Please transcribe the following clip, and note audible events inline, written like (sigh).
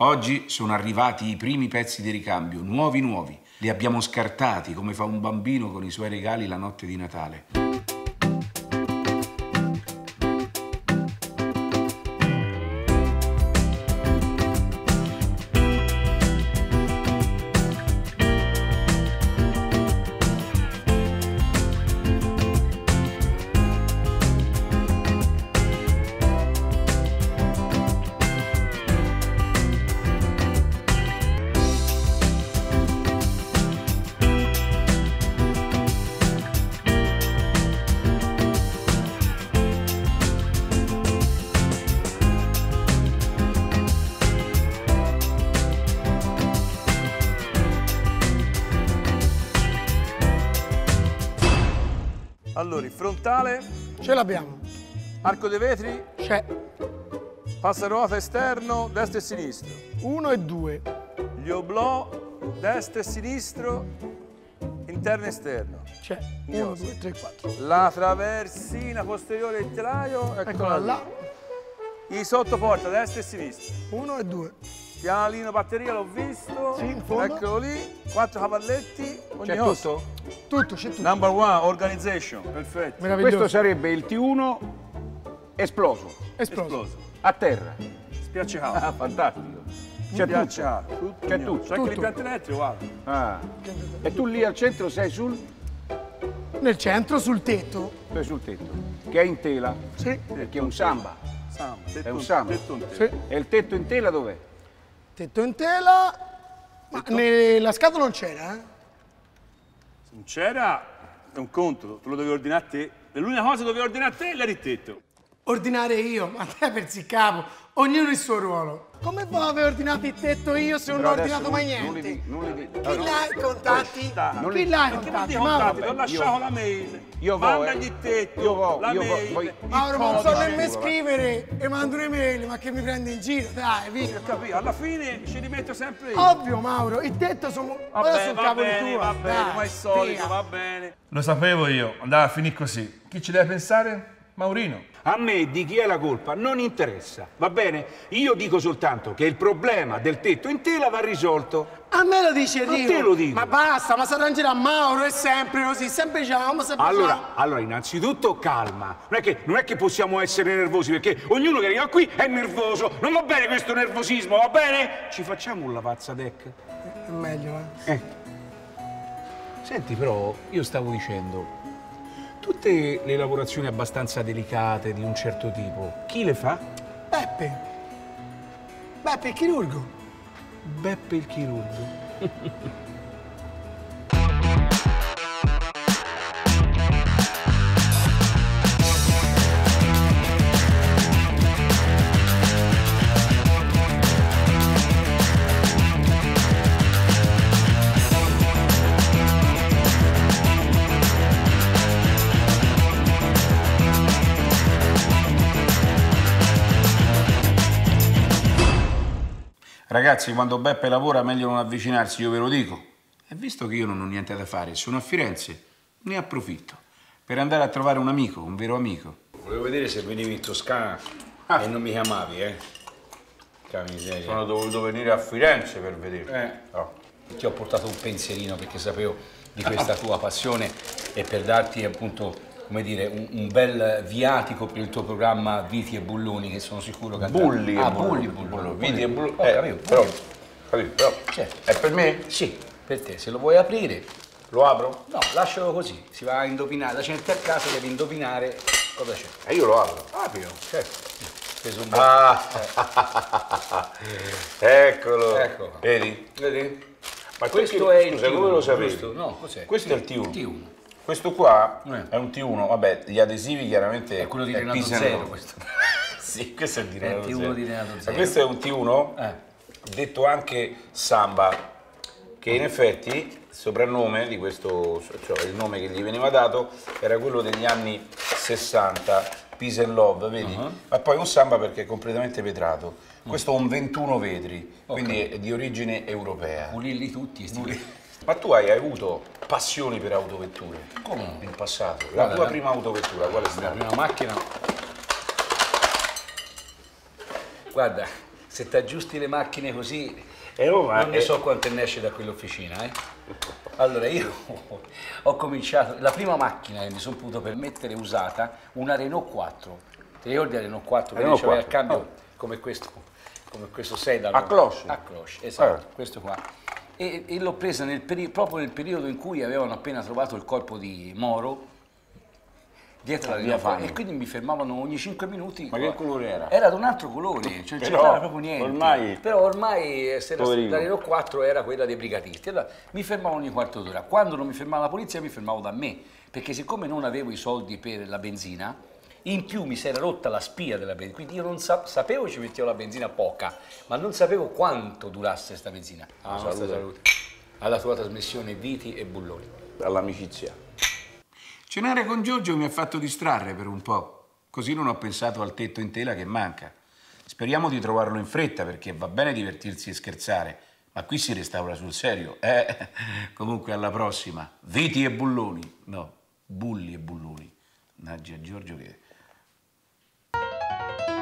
Oggi sono arrivati i primi pezzi di ricambio, nuovi nuovi. Li abbiamo scartati come fa un bambino con i suoi regali la notte di Natale. Allora, il frontale, Ce l'abbiamo. arco dei vetri, C'è passaruota esterno, destro e sinistro. uno e due. Gli oblò, destro e sinistro, interno e esterno. C'è uno, due, tre, quattro. La traversina posteriore del telaio, eccola, Eccola là. I sottoporta, destra e sinistra. Uno e due. Pianalino batteria, l'ho visto. Sì, in fondo. Eccolo lì. Quattro cavalletti. Ogni cosa. Tutto? C'è tutto. Number one, organization. Perfetto. Meraviglioso. Questo sarebbe il T1 esploso, Esploso. Esploso. a terra. Spiaccicato. Ah, fantastico. C'è tutto. C'è tutto. C'è anche Tutto. l'impianto elettrico, guarda. Ah. E tu lì al centro sei sul, Nel centro, sul tetto. sei sul tetto, che è in tela, Sì. perché è un samba. Samba. È un samba. tetto in Sì. tetto. E il tetto in tela dov'è? Tetto in tela. Ma nella scatola non c'era, eh? Non c'era, un conto. Tu lo devi ordinare a te. E l'unica cosa che dovevi ordinare a te è l'erittetto. Ordinare io, ma te il capo. Ognuno il suo ruolo. Come può aver ordinato il tetto io se non ho ordinato mai li niente? di- non li di- Chi l'ha i contatti? non Chi li- l'ha i contatti? ti Mauro, contatti, ti ho vabbè, lasciato la mail. io vo, Mandagli il tetto, Io vo, la io vo, mail. il Mauro, ma non so nemmeno scrivere e mando un'email, ma che mi prende in giro? Dai, via. Capì? Alla fine ci rimetto sempre io. Ovvio, Mauro, il tetto sono. Va Ora bene, sono va cavoli bene, va bene, dai, come al solito, via. va bene. Lo sapevo io, andava a finire così. Chi ci deve pensare? Maurino. A me di chi è la colpa non interessa, va bene? Io dico soltanto che il problema del tetto in tela va risolto. A me lo dice A Dio. te lo dico. Ma basta, ma si arrangerà Mauro, è sempre così, sempre diciamo, sempre Allora, diciamo. allora, innanzitutto calma. Non è, che, non è che possiamo essere nervosi, perché ognuno che arriva qui è nervoso. Non va bene questo nervosismo, va bene? Ci facciamo un lavazzadeck? È meglio, eh. Senti, però, io stavo dicendo, tutte le lavorazioni abbastanza delicate di un certo tipo, chi le fa? Beppe. Beppe, il chirurgo. Beppe il chirurgo. Ragazzi, quando Beppe lavora meglio non avvicinarsi, io ve lo dico. E visto che io non ho niente da fare, sono a Firenze, ne approfitto per andare a trovare un amico, un vero amico. Volevo vedere se venivi in Toscana Ah. e non mi chiamavi, eh. Che miseria. Sono dovuto venire a Firenze per vedere. Eh. Oh. Ti ho portato un pensierino perché sapevo di questa (laughs) tua passione e per darti appunto, come dire, un, un bel viatico per il tuo programma Viti e Bulloni che sono sicuro che andrà- Bulli e ah, Bulloni. Bulli, Bulloni. Viti e Bulloni. Eh, capito, però, capito, però, Certo. è per me? Sì, per te, se lo vuoi aprire, Lo apro? no, lascialo così, si va a indovinare, la gente a casa deve indovinare cosa c'è. E io lo apro. Aprilo, certo. Preso un bel- Ah, (laughs) eccolo. Ecco. Vedi? Vedi? Ma Questo perché- è il scusa, T1, come lo sapevi? giusto? No, cos'è? Questo è il T1. T1. Questo qua Eh. è un T1, vabbè, gli adesivi chiaramente È quello di Renato Pisa Zero, questo. (laughs) sì, questo è il di È Renato il T1 Zero. di Renato Ma Zero. questo è un T1, Eh. detto anche Samba, che in effetti il soprannome di questo, cioè il nome che gli veniva dato, era quello degli anni 60, Peace and Love, vedi? Uh-huh. Ma poi un Samba perché è completamente vetrato. Mm. Questo è un 21 vetri, quindi è di origine europea. Pulirli tutti. sti- Ma tu hai avuto passioni per autovetture? Come no? In passato. La Guarda, tua la- prima autovettura qual è La stata? prima macchina. Guarda, se ti aggiusti le macchine così, Eh, oh, non ne so quanto ne esce da quell'officina, eh. Allora, io (laughs) ho cominciato, la prima macchina che mi sono potuto permettere usata, una Renault 4. Ti ricordi la Renault 4? Che Renault aveva il 4, cambio come questo, come questo sedan. A cloche. A cloche, esatto, Eh. questo qua. E, e l'ho presa nel proprio nel periodo in cui avevano appena trovato il corpo di Moro dietro la via Renault 4, Fani. e quindi mi fermavano ogni 5 minuti. Ma che colore era? Era di un altro colore, cioè non c'entrava proprio niente. ormai- Però ormai eh, se era la Renault 4 era quella dei brigatisti. Allora mi fermavo ogni quarto d'ora. Quando non mi fermava la polizia mi fermavo da me, perché siccome non avevo i soldi per la benzina, in più mi si era rotta la spia della benzina, quindi io non sa- sapevo che ci mettevo la benzina poca, ma non sapevo quanto durasse questa benzina. Alla nostra salute. Alla tua trasmissione Viti e Bulloni. All'amicizia. Cenare con Giorgio mi ha fatto distrarre per un po', così non ho pensato al tetto in tela che manca. Speriamo di trovarlo in fretta perché va bene divertirsi e scherzare, ma qui si restaura sul serio. Eh, (laughs) comunque alla prossima. Viti e bulloni. No, bulli e bulloni. Naggia Giorgio che... Thank you.